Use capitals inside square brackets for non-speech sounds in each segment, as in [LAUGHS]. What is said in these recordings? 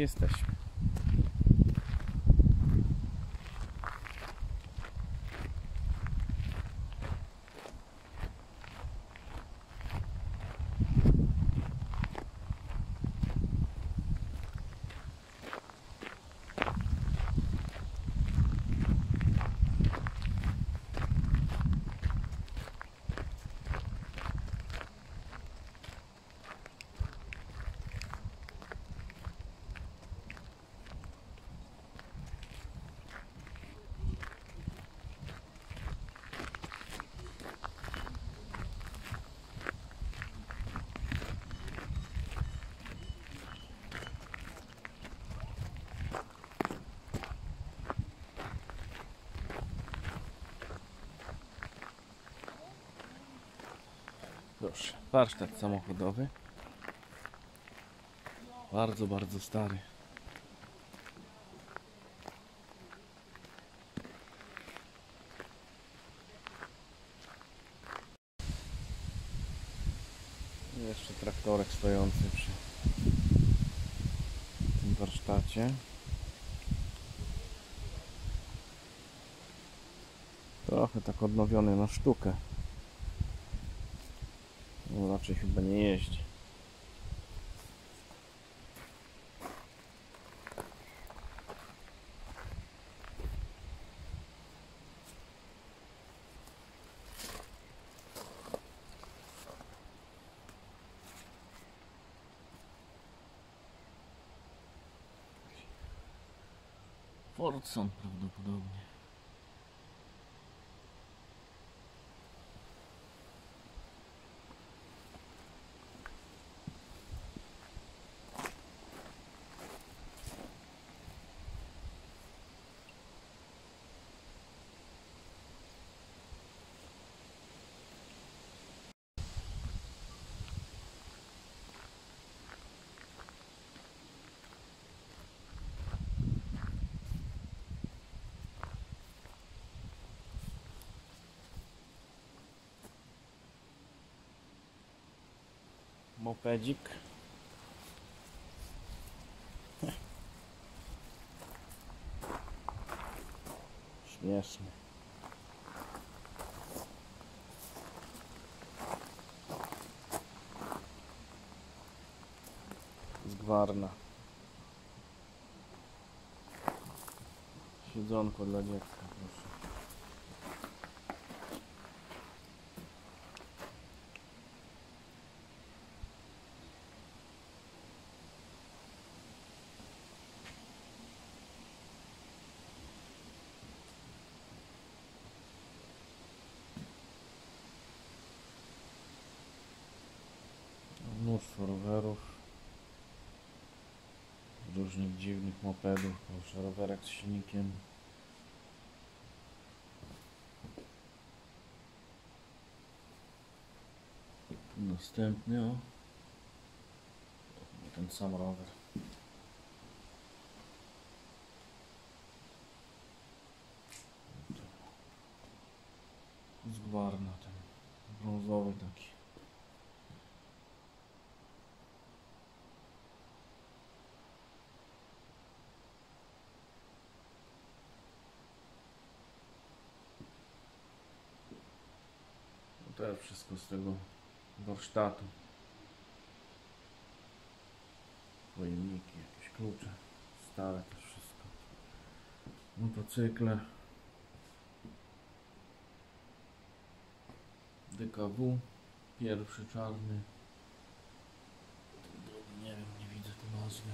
jesteśmy. Proszę, warsztat samochodowy. Bardzo, bardzo stary. Jeszcze traktorek stojący przy tym warsztacie. Trochę tak odnowiony na sztukę. Raczej chyba nie jeździ. Fordson prawdopodobnie. Mopedzik. Śmieszny. Z gwarna. Siedzonko dla dziecka, proszę. Różnych dziwnych mopedów. Proszę, rowerek z silnikiem. Następny o. Ten sam rower. Z gwarna ten brązowy taki. To wszystko z tego warsztatu. Pojemniki, jakieś klucze. Stare też wszystko. Motocykle. DKW. Pierwszy czarny. Ten drugi nie wiem, nie widzę tu nazwy.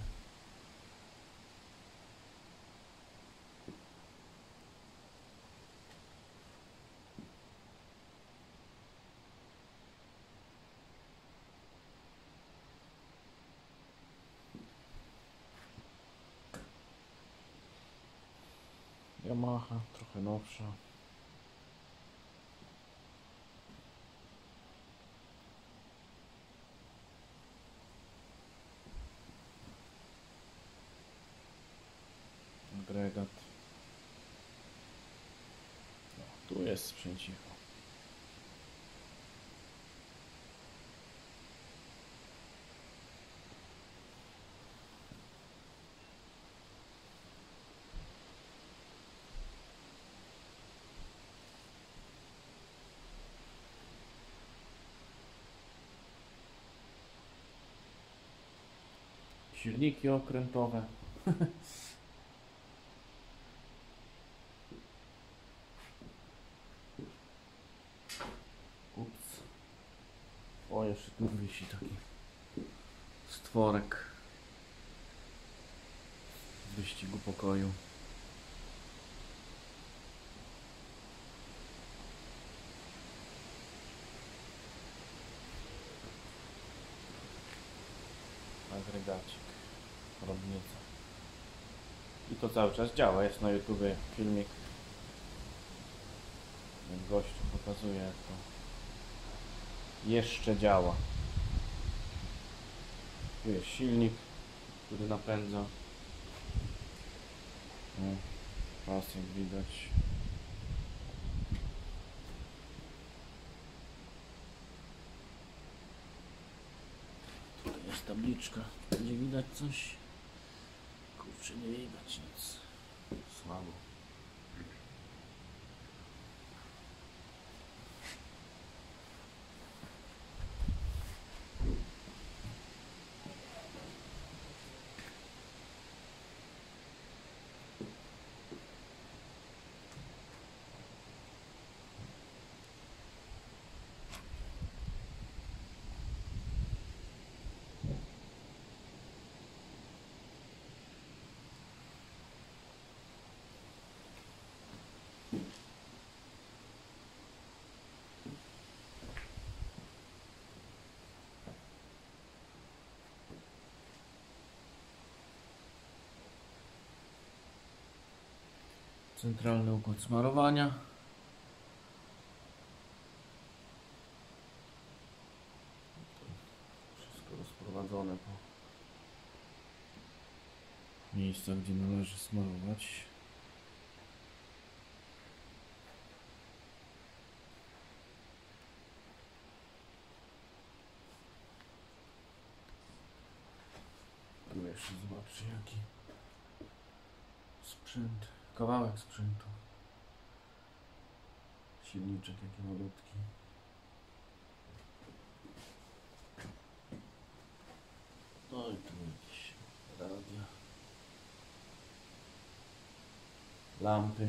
Yamaha, trochę nowsza. Agregat. No, tu jest sprzęcicho. Silniki okrętowe. [LAUGHS] Ups. O, jeszcze tu wisi taki stworek z wyścigu pokoju. Agregacik, robnica. I to cały czas działa, jest na YouTubie filmik. Gościu pokazuje jak to jeszcze działa. Tu jest silnik, który napędza. Pas jak widać. Tutaj jest tabliczka. Będzie widać coś? Kurczę, nie widać nic. Słabo. Centralny układ smarowania. Wszystko rozprowadzone po miejscach, gdzie należy smarować. Tu jeszcze zobaczcie jaki sprzęt, kawałek sprzętu. Silniczek jaki malutki. No i tu jakieś radia. Lampy.